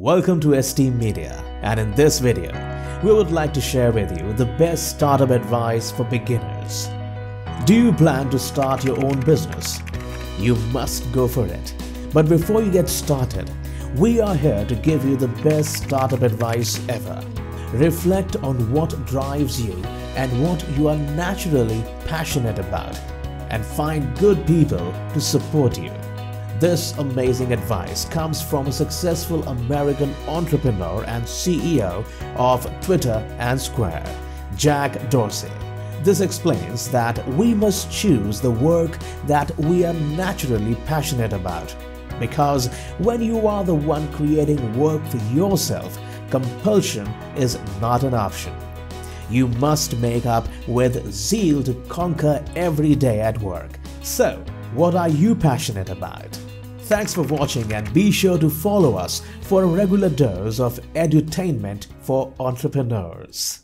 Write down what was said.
Welcome to EsTeam Media and in this video, we would like to share with you the best startup advice for beginners. Do you plan to start your own business? You must go for it. But before you get started, we are here to give you the best startup advice ever. Reflect on what drives you and what you are naturally passionate about and find good people to support you. This amazing advice comes from a successful American entrepreneur and CEO of Twitter and Square, Jack Dorsey. This explains that we must choose the work that we are naturally passionate about. Because when you are the one creating work for yourself, compulsion is not an option. You must make up with zeal to conquer every day at work. So, what are you passionate about? Thanks for watching and be sure to follow us for a regular dose of edutainment for entrepreneurs.